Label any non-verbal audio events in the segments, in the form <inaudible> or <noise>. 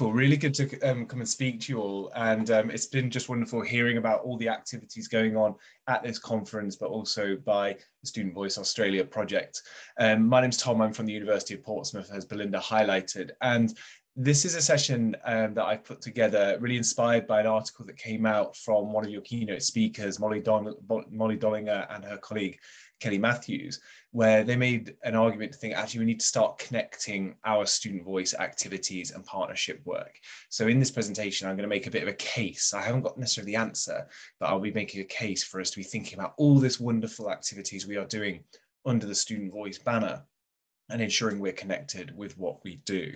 wonderful. Really good to um, come and speak to you all. And um, it's been just wonderful hearing about all the activities going on at this conference, but also by the Student Voice Australia project. Um, my name's Tom, I'm from the University of Portsmouth, as Belinda highlighted. And this is a session um, that I've put together, really inspired by an article that came out from one of your keynote speakers, Mollie, Don Mollie Dollinger and her colleague, Kelly Matthews, where they made an argument to think actually we need to start connecting our student voice activities and partnership work. So in this presentation, I'm going to make a bit of a case. I haven't got necessarily the answer, but I'll be making a case for us to be thinking about all this wonderful activities we are doing under the student voice banner and ensuring we're connected with what we do.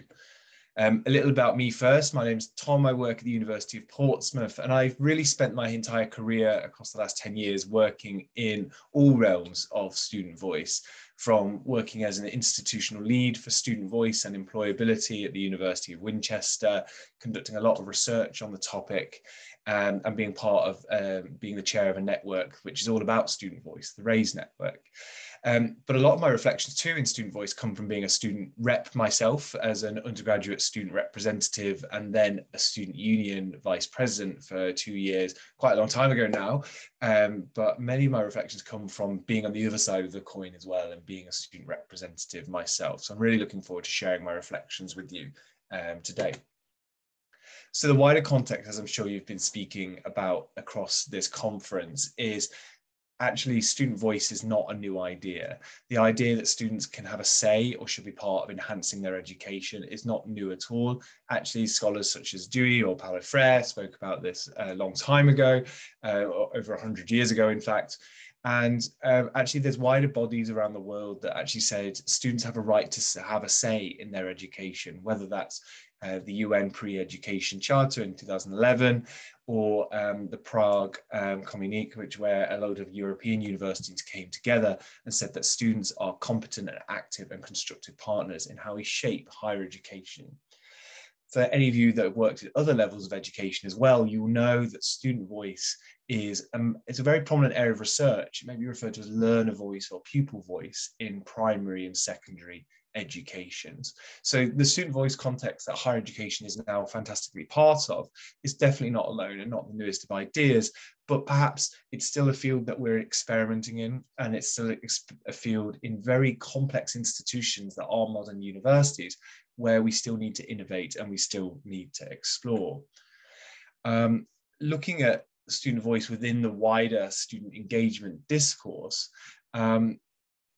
Um, a little about me first. My name's Tom. I work at the University of Portsmouth, and I've really spent my entire career across the last 10 years working in all realms of student voice, from working as an institutional lead for student voice and employability at the University of Winchester, conducting a lot of research on the topic, um, and being part of um, being the chair of a network which is all about student voice, the RAISE network. Um, but a lot of my reflections too in student voice come from being a student rep myself as an undergraduate student representative and then a student union vice president for two years, quite a long time ago now. Um, but many of my reflections come from being on the other side of the coin as well and being a student representative myself. So I'm really looking forward to sharing my reflections with you um, today. So the wider context, as I'm sure you've been speaking about across this conference, is actually student voice is not a new idea. The idea that students can have a say or should be part of enhancing their education is not new at all. Actually, scholars such as Dewey or Paulo Freire spoke about this a long time ago, uh, over 100 years ago, in fact. And uh, actually, there's wider bodies around the world that actually said students have a right to have a say in their education, whether that's uh, the UN Pre-Education Charter in 2011, or um, the Prague um, Communique, which where a load of European universities came together and said that students are competent and active and constructive partners in how we shape higher education. For any of you that have worked at other levels of education as well, you'll know that student voice is um, it's a very prominent area of research. It may be referred to as learner voice or pupil voice in primary and secondary educations. So the student voice context that higher education is now fantastically part of is definitely not alone and not the newest of ideas, but perhaps it's still a field that we're experimenting in and it's still a field in very complex institutions that are modern universities where we still need to innovate and we still need to explore. Um, looking at student voice within the wider student engagement discourse, um,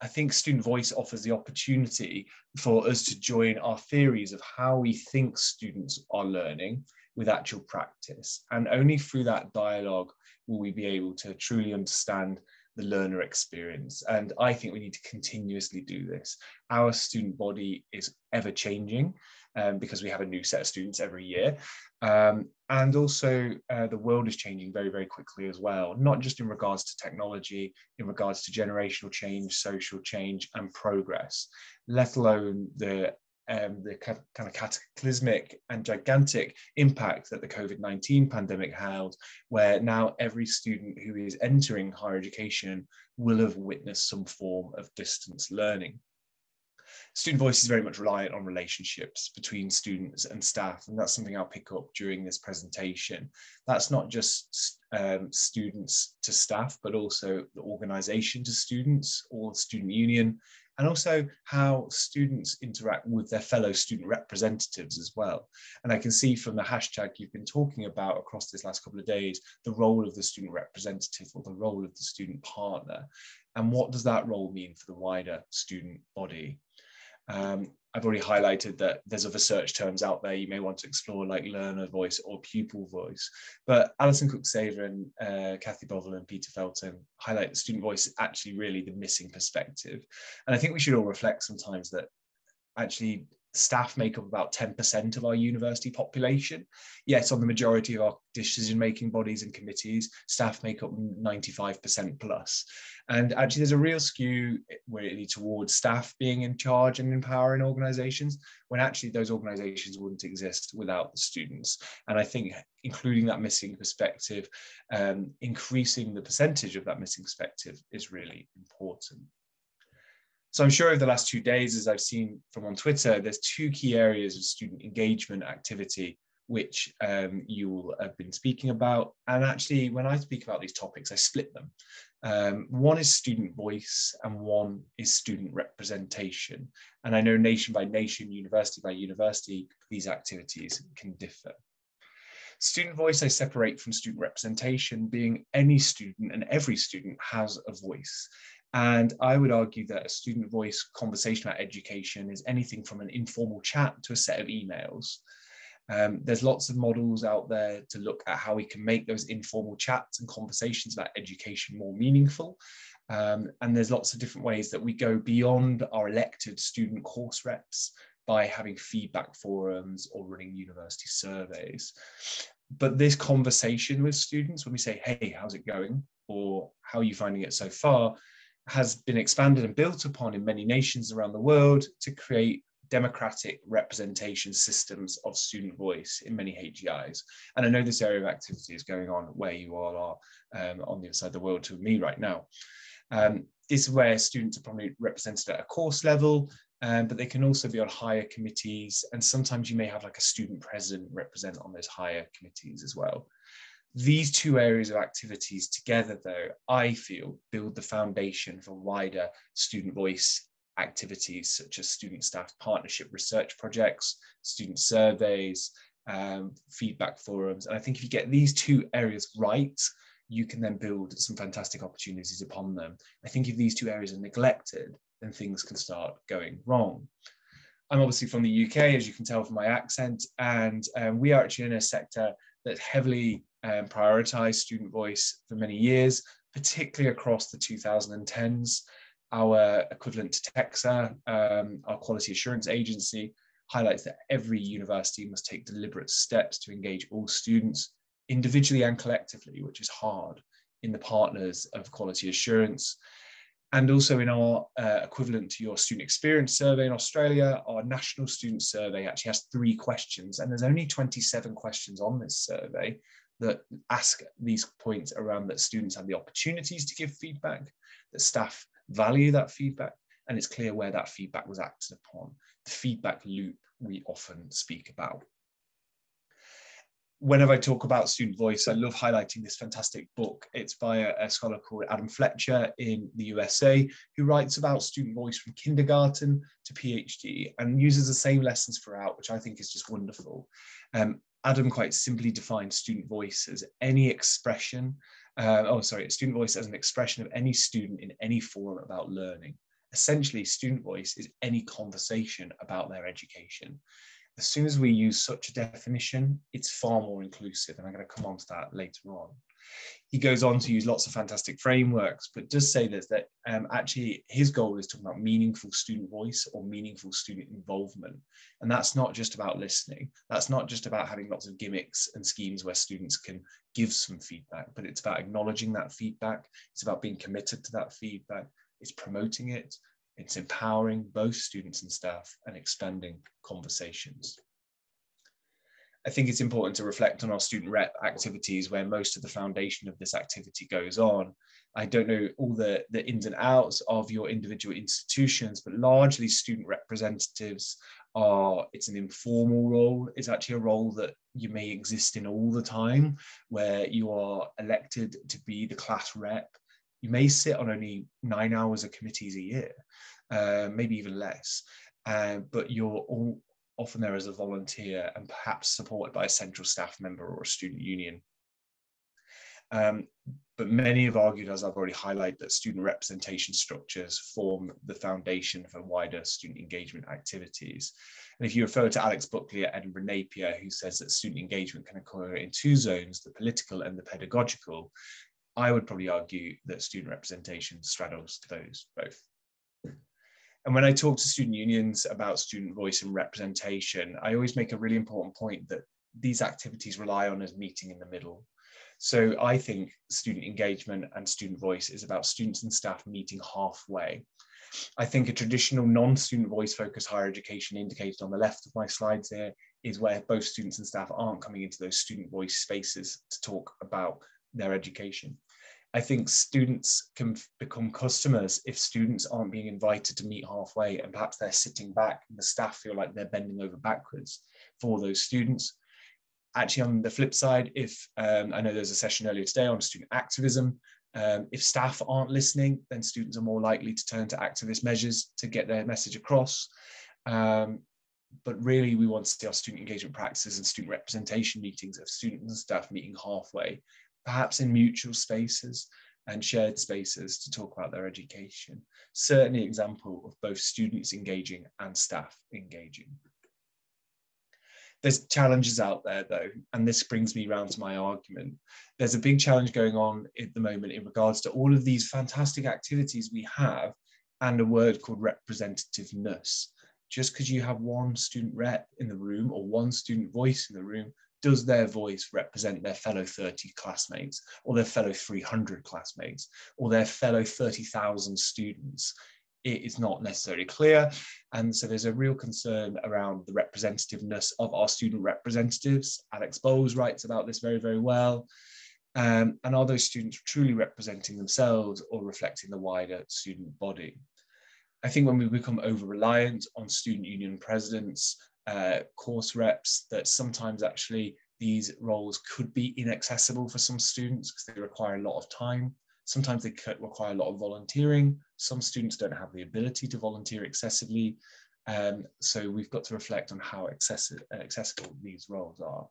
I think student voice offers the opportunity for us to join our theories of how we think students are learning with actual practice. And only through that dialogue will we be able to truly understand the learner experience. And I think we need to continuously do this. Our student body is ever changing um, because we have a new set of students every year. Um, and also uh, the world is changing very, very quickly as well, not just in regards to technology, in regards to generational change, social change and progress, let alone the um, the kind of cataclysmic and gigantic impact that the COVID-19 pandemic had, where now every student who is entering higher education will have witnessed some form of distance learning student voice is very much reliant on relationships between students and staff, and that's something I'll pick up during this presentation. That's not just um, students to staff, but also the organisation to students or student union, and also how students interact with their fellow student representatives as well. And I can see from the hashtag you've been talking about across this last couple of days, the role of the student representative or the role of the student partner. And what does that role mean for the wider student body? Um, I've already highlighted that there's other search terms out there you may want to explore like learner voice or pupil voice. But Alison Cook-Sather and uh, Cathy Bovill and Peter Felten highlight that student voice actually really the missing perspective. And I think we should all reflect sometimes that actually staff make up about 10% of our university population. Yet on the majority of our decision-making bodies and committees, staff make up 95% plus. And actually there's a real skew really towards staff being in charge and empowering organizations, when actually those organizations wouldn't exist without the students. And I think including that missing perspective, um, increasing the percentage of that missing perspective is really important. So I'm sure over the last two days, as I've seen from on Twitter, there's two key areas of student engagement activity which um, you will have been speaking about. And actually, when I speak about these topics, I split them. Um, one is student voice and one is student representation. And I know nation by nation, university by university, these activities can differ. Student voice I separate from student representation being any student and every student has a voice. And I would argue that a student voice conversation about education is anything from an informal chat to a set of emails. Um, there's lots of models out there to look at how we can make those informal chats and conversations about education more meaningful. Um, and there's lots of different ways that we go beyond our elected student course reps by having feedback forums or running university surveys. But this conversation with students, when we say, hey, how's it going? Or how are you finding it so far? Has been expanded and built upon in many nations around the world to create democratic representation systems of student voice in many HEIs. And I know this area of activity is going on where you all are um, on the other side of the world to me right now. Um, this is where students are probably represented at a course level, um, but they can also be on higher committees. And sometimes you may have like a student president represent on those higher committees as well. These two areas of activities together, though, I feel build the foundation for wider student voice activities such as student staff partnership research projects, student surveys, um, feedback forums. And I think if you get these two areas right, you can then build some fantastic opportunities upon them. I think if these two areas are neglected, then things can start going wrong. I'm obviously from the UK, as you can tell from my accent, and um, we are actually in a sector that heavily um, prioritized student voice for many years, particularly across the 2010s our equivalent to TEQSA, um, our quality assurance agency, highlights that every university must take deliberate steps to engage all students individually and collectively, which is hard in the partners of quality assurance. And also in our uh, equivalent to your student experience survey in Australia, our national student survey actually has three questions, and there's only 27 questions on this survey that ask these points around that students have the opportunities to give feedback, that staff value that feedback, and it's clear where that feedback was acted upon. The feedback loop we often speak about. Whenever I talk about student voice, I love highlighting this fantastic book. It's by a, a scholar called Adam Fletcher in the USA, who writes about student voice from kindergarten to PhD and uses the same lessons throughout, which I think is just wonderful. Um, Adam quite simply defines student voice as any expression uh, oh, sorry, student voice as an expression of any student in any forum about learning. Essentially, student voice is any conversation about their education. As soon as we use such a definition, it's far more inclusive, and I'm going to come on to that later on. He goes on to use lots of fantastic frameworks, but does say this, that um, actually his goal is talking about meaningful student voice or meaningful student involvement. And that's not just about listening. That's not just about having lots of gimmicks and schemes where students can give some feedback, but it's about acknowledging that feedback. It's about being committed to that feedback. It's promoting it. It's empowering both students and staff and expanding conversations. I think it's important to reflect on our student rep activities where most of the foundation of this activity goes on. I don't know all the, the ins and outs of your individual institutions, but largely student representatives are, it's an informal role. It's actually a role that you may exist in all the time, where you are elected to be the class rep. You may sit on only nine hours of committees a year, uh, maybe even less. Uh, but you're all, often there is a volunteer and perhaps supported by a central staff member or a student union. Um, but many have argued, as I've already highlighted, that student representation structures form the foundation for wider student engagement activities. And if you refer to Alex Buckley at Edinburgh Napier, who says that student engagement can occur in two zones, the political and the pedagogical, I would probably argue that student representation straddles those both. And when I talk to student unions about student voice and representation, I always make a really important point that these activities rely on us meeting in the middle. So I think student engagement and student voice is about students and staff meeting halfway. I think a traditional non-student voice focused higher education indicated on the left of my slides here is where both students and staff aren't coming into those student voice spaces to talk about their education. I think students can become customers if students aren't being invited to meet halfway and perhaps they're sitting back and the staff feel like they're bending over backwards for those students. Actually, on the flip side, if um, I know there's a session earlier today on student activism, um, if staff aren't listening, then students are more likely to turn to activist measures to get their message across. Um, but really, we want to see our student engagement practices and student representation meetings of students and staff meeting halfway, perhaps in mutual spaces and shared spaces to talk about their education. Certainly example of both students engaging and staff engaging. There's challenges out there though, and this brings me round to my argument. There's a big challenge going on at the moment in regards to all of these fantastic activities we have and a word called representativeness. Just because you have one student rep in the room or one student voice in the room, does their voice represent their fellow 30 classmates or their fellow 300 classmates or their fellow 30,000 students? it is not necessarily clear. And so there's a real concern around the representativeness of our student representatives. Alex Bowles writes about this very, very well. Um, and are those students truly representing themselves or reflecting the wider student body? I think when we become over reliant on student union presidents, uh, course reps, that sometimes actually these roles could be inaccessible for some students because they require a lot of time. Sometimes they require a lot of volunteering. Some students don't have the ability to volunteer excessively. Um, so we've got to reflect on how accessible, accessible these roles are.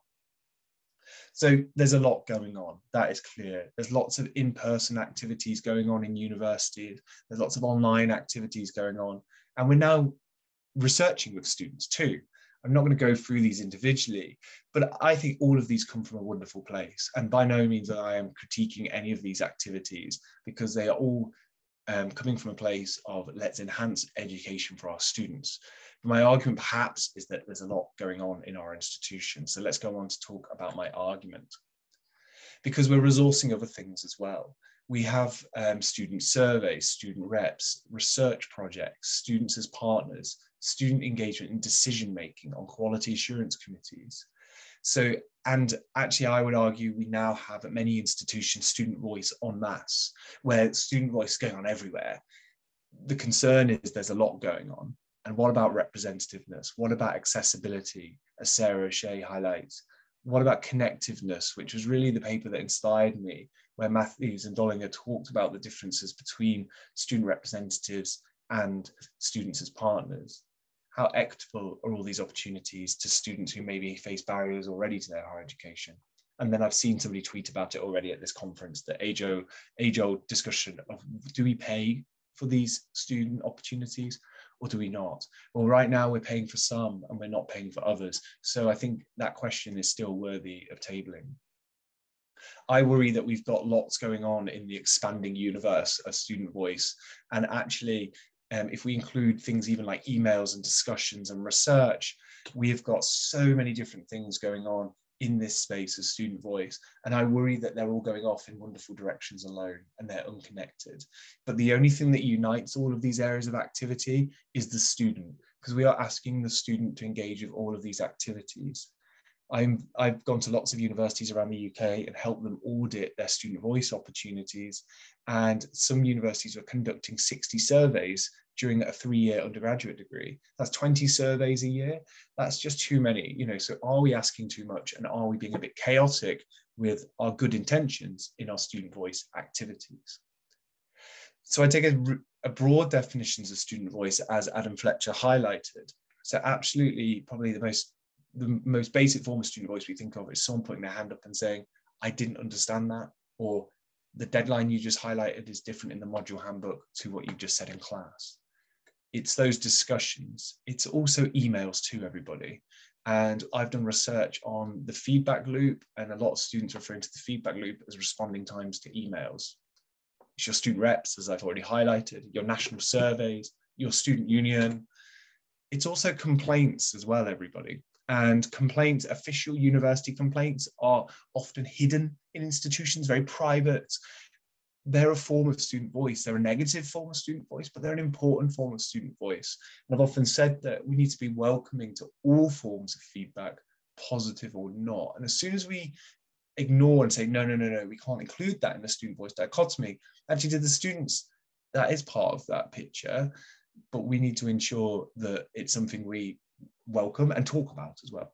So there's a lot going on, that is clear. There's lots of in-person activities going on in universities. There's lots of online activities going on. And we're now researching with students too. I'm not going to go through these individually, but I think all of these come from a wonderful place. And by no means that I am critiquing any of these activities because they are all um, coming from a place of let's enhance education for our students. But my argument perhaps is that there's a lot going on in our institution. So let's go on to talk about my argument. Because we're resourcing other things as well. We have um, student surveys, student reps, research projects, students as partners, student engagement and decision making on quality assurance committees. So, and actually, I would argue we now have at many institutions student voice en masse, where student voice is going on everywhere. The concern is there's a lot going on. And what about representativeness? What about accessibility, as Sarah O'Shea highlights? What about connectiveness, which was really the paper that inspired me, where Matthews and Dollinger talked about the differences between student representatives and students as partners how equitable are all these opportunities to students who maybe face barriers already to their higher education? And then I've seen somebody tweet about it already at this conference, the age-old, age-old discussion of do we pay for these student opportunities or do we not? Well, right now we're paying for some and we're not paying for others. So I think that question is still worthy of tabling. I worry that we've got lots going on in the expanding universe of student voice. And actually, um, if we include things even like emails and discussions and research, we've got so many different things going on in this space of student voice. And I worry that they're all going off in wonderful directions alone and they're unconnected. But the only thing that unites all of these areas of activity is the student, because we are asking the student to engage with all of these activities. I'm, I've gone to lots of universities around the UK and helped them audit their student voice opportunities. And some universities are conducting 60 surveys during a three-year undergraduate degree. That's 20 surveys a year. That's just too many, you know. So are we asking too much and are we being a bit chaotic with our good intentions in our student voice activities? So I take a, a broad definitions of student voice as Adam Fletcher highlighted. So absolutely probably the most the most basic form of student voice we think of is someone putting their hand up and saying, I didn't understand that, or the deadline you just highlighted is different in the module handbook to what you just said in class. It's those discussions. It's also emails to everybody. And I've done research on the feedback loop, and a lot of students referring to the feedback loop as responding times to emails. It's your student reps, as I've already highlighted, your national surveys, your student union. It's also complaints as well, everybody and complaints, official university complaints are often hidden in institutions, very private. They're a form of student voice. They're a negative form of student voice, but they're an important form of student voice. And I've often said that we need to be welcoming to all forms of feedback, positive or not. And as soon as we ignore and say, no, no, no, no, we can't include that in the student voice dichotomy. Actually, to the students, that is part of that picture, but we need to ensure that it's something we welcome and talk about as well.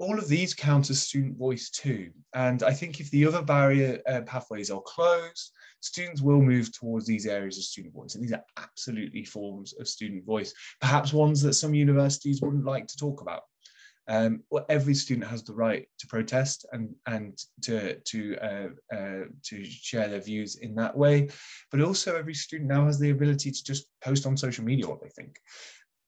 All of these count as student voice too. And I think if the other barrier uh, pathways are closed, students will move towards these areas of student voice. And these are absolutely forms of student voice, perhaps ones that some universities wouldn't like to talk about. Um, well, every student has the right to protest and and to to uh, uh, to share their views in that way, but also every student now has the ability to just post on social media what they think.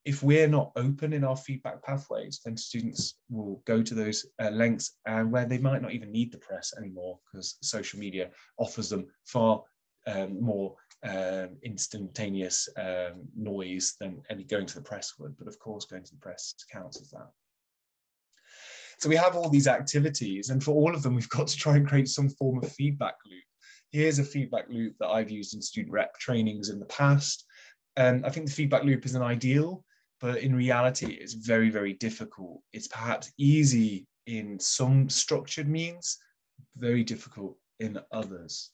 If we're not open in our feedback pathways, then students will go to those uh, lengths and where they might not even need the press anymore because social media offers them far um, more um, instantaneous um, noise than any going to the press would. But of course, going to the press counts as that. So we have all these activities, and for all of them, we've got to try and create some form of feedback loop. Here's a feedback loop that I've used in student rep trainings in the past. And I think the feedback loop is an ideal, but in reality, it's very, very difficult. It's perhaps easy in some structured means, very difficult in others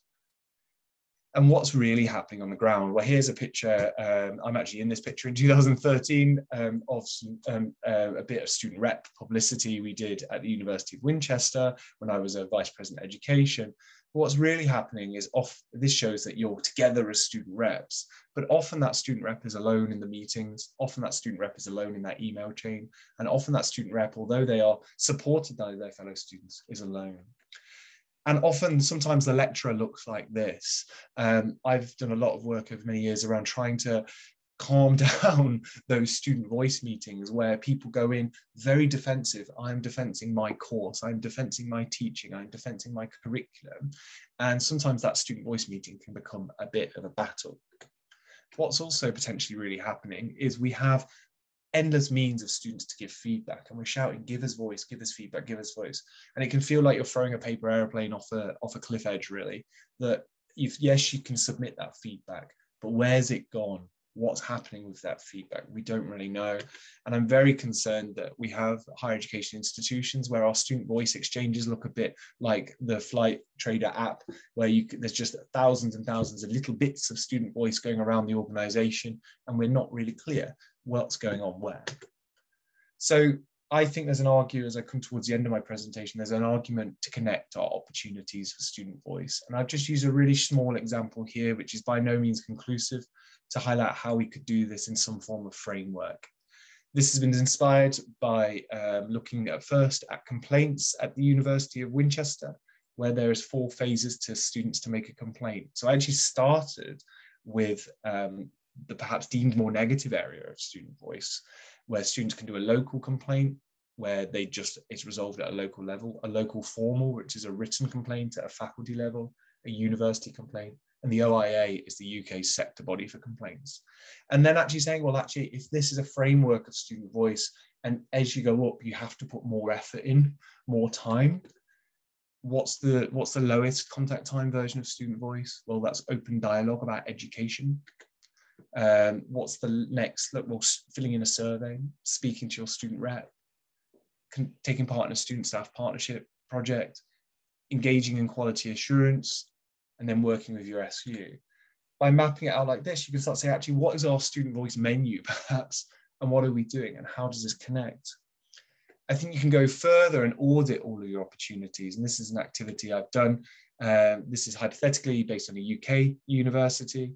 and what's really happening on the ground. Well, here's a picture. Um, I'm actually in this picture in 2013 um, of some, um, uh, a bit of student rep publicity we did at the University of Winchester when I was a vice president education. What's really happening is off. This shows that you're together as student reps, but often that student rep is alone in the meetings. Often that student rep is alone in that email chain, and often that student rep, although they are supported by their fellow students, is alone and often sometimes the lecturer looks like this um, i've done a lot of work over many years around trying to calm <laughs> down those student voice meetings where people go in very defensive. I'm defending my course. I'm defending my teaching. I'm defending my curriculum. And sometimes that student voice meeting can become a bit of a battle. What's also potentially really happening is we have endless means of students to give feedback and we're shouting give us voice give us feedback give us voice. And it can feel like you're throwing a paper airplane off a off a cliff edge really that if yes you can submit that feedback but where's it gone what's happening with that feedback we don't really know and i'm very concerned that we have higher education institutions where our student voice exchanges look a bit like the flight trader app where you there's just thousands and thousands of little bits of student voice going around the organization and we're not really clear what's going on where. So I think there's an argument as I come towards the end of my presentation, there's an argument to connect our opportunities for student voice. And I've just used a really small example here, which is by no means conclusive, to highlight how we could do this in some form of framework. This has been inspired by um, looking at first at complaints at the University of Winchester, where there is four phases to students to make a complaint. So I actually started with um, the perhaps deemed more negative area of student voice, where students can do a local complaint, where they just it's resolved at a local level, a local formal, which is a written complaint at a faculty level, a university complaint, and the OIA is the UK sector body for complaints. And then actually saying, well, actually, if this is a framework of student voice, and as you go up, you have to put more effort in, more time. What's the what's the lowest contact time version of student voice? Well, that's open dialogue about education. Um, what's the next? Look, well, filling in a survey, speaking to your student rep, taking part in a student staff partnership project, engaging in quality assurance, and then working with your SU. By mapping it out like this, you can start to say, actually, what is our student voice menu, <laughs> perhaps, and what are we doing, and how does this connect? I think you can go further and audit all of your opportunities. And this is an activity I've done. Um, this is hypothetically based on a UK university.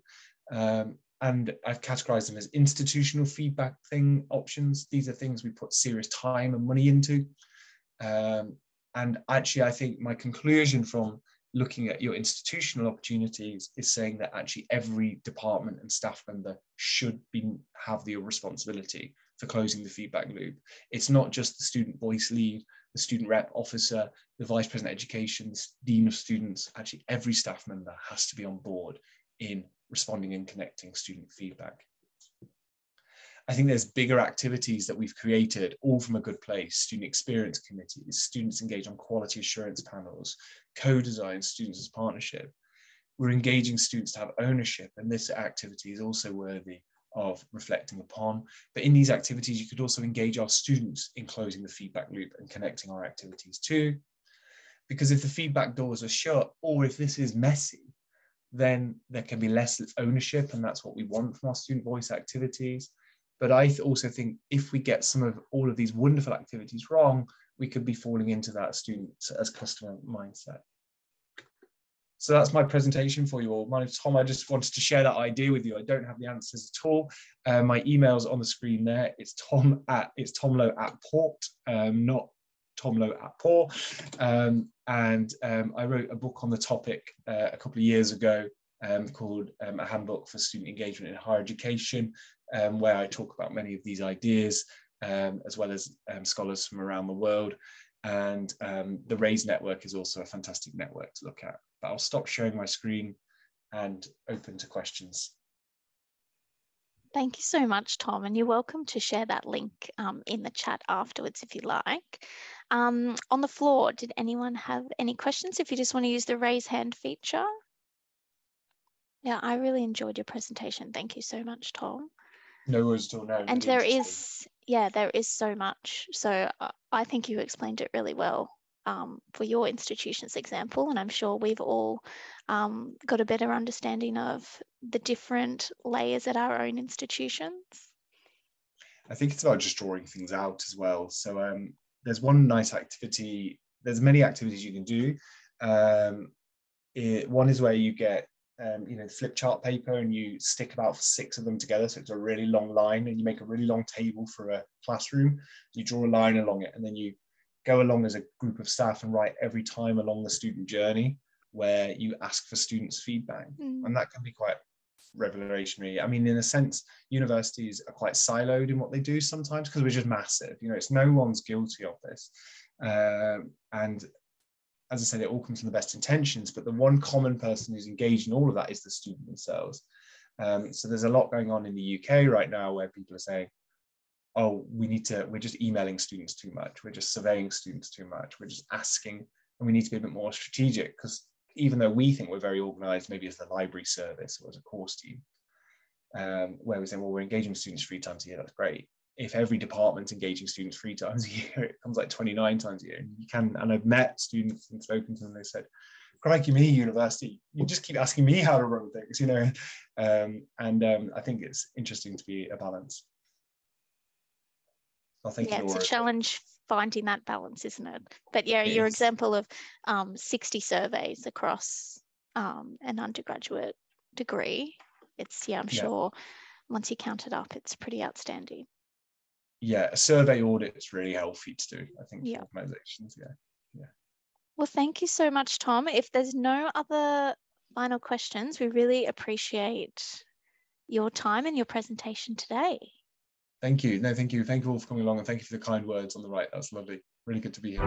Um, and I've categorized them as institutional feedback thing options. These are things we put serious time and money into. Um, and actually, I think my conclusion from looking at your institutional opportunities is saying that actually every department and staff member should be have the responsibility for closing the feedback loop. It's not just the student voice lead, the student rep officer, the vice president education, the dean of students, actually every staff member has to be on board in responding and connecting student feedback. I think there's bigger activities that we've created, all from a good place, student experience committees, students engage on quality assurance panels, co-design students as partnership. We're engaging students to have ownership, and this activity is also worthy of reflecting upon. But in these activities, you could also engage our students in closing the feedback loop and connecting our activities too. because if the feedback doors are shut or if this is messy, then there can be less ownership, and that's what we want from our student voice activities. But I also think if we get some of all of these wonderful activities wrong, we could be falling into that student as customer mindset. So that's my presentation for you all. My name's Tom. I just wanted to share that idea with you. I don't have the answers at all. Uh, my email's on the screen there. It's tom at it's tomlow at port, um, not tomlow at port. Um, and um, I wrote a book on the topic uh, a couple of years ago um, called um, A Handbook for Student Engagement in Higher Education, um, where I talk about many of these ideas, um, as well as scholars from around the world. And the RAISE network is also a fantastic network to look at but I'll stop sharing my screen and open to questions. Thank you so much, Tom, and you're welcome to share that link um, in the chat afterwards if you like. Um, on the floor, did anyone have any questions? If you just want to use the raise hand feature. Yeah, I really enjoyed your presentation. Thank you so much, Tom. No worries at all. No, and there is, yeah, there is so much. So uh, I think you explained it really well um, for your institution's example, and I'm sure we've all um, got a better understanding of the different layers at our own institutions. I think it's about just drawing things out as well. So um, there's one nice activity. There's many activities you can do. Um, it, one is where you get um, you know flip chart paper and you stick about six of them together so it's a really long line and you make a really long table for a classroom you draw a line along it and then you go along as a group of staff and write every time along the student journey where you ask for students' feedback. Mm. And that can be quite revolutionary. I mean, in a sense, universities are quite siloed in what they do sometimes because we're just massive. You know, it's no one's guilty of this. Um, and as I said, it all comes from the best intentions, but the one common person who's engaged in all of that is the student themselves. Um, so there's a lot going on in the UK right now where people are saying, oh, we need to, we're just emailing students too much. We're just surveying students too much. We're just asking, and we need to be a bit more strategic because even though we think we're very organized, maybe as the library service or as a course team, um, where we say, well, we're engaging students three times a year, that's great. If every department's engaging students three times a year, it comes like 29 times a year. And you can, and I've met students and spoken to them, they said, crikey me, university, you just keep asking me how to run things, you know? Um, and um, I think it's interesting to be a balance. I think yeah, it's a challenge finding that balance, isn't it? But yeah, your example of um, 60 surveys across um, an undergraduate degree, it's, yeah, I'm yeah. sure once you count it up, it's pretty outstanding. Yeah, a survey audit is really healthy to do, I think, yeah. organizations. Yeah. Yeah. Well, thank you so much, Tom. If there's no other final questions, we really appreciate your time and your presentation today. Thank you. No, thank you. Thank you all for coming along and thank you for the kind words on the right. That's lovely. Really good to be here.